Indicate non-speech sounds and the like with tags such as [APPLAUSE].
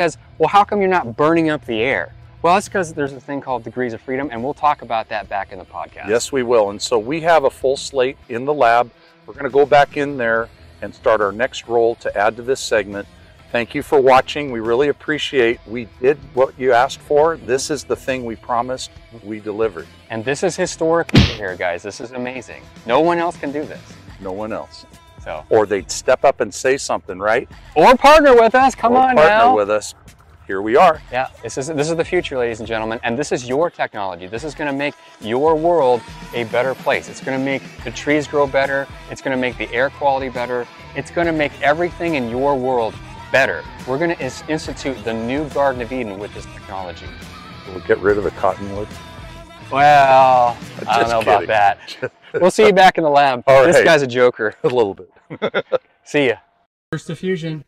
says, well, how come you're not burning up the air? Well, that's because there's a thing called degrees of freedom, and we'll talk about that back in the podcast. Yes, we will. And so we have a full slate in the lab. We're going to go back in there and start our next roll to add to this segment. Thank you for watching. We really appreciate we did what you asked for. This is the thing we promised. We delivered. And this is historic here, guys. This is amazing. No one else can do this. No one else. So, Or they'd step up and say something, right? or partner with us. Come or on partner now. with us. Here we are. Yeah, this is this is the future, ladies and gentlemen, and this is your technology. This is going to make your world a better place. It's going to make the trees grow better. It's going to make the air quality better. It's going to make everything in your world better. We're going to institute the new Garden of Eden with this technology. We'll get rid of the cottonwood. Well, I don't know kidding. about that. [LAUGHS] We'll see you back in the lab. All This right. guy's a joker. A little bit. [LAUGHS] See ya. First to fusion.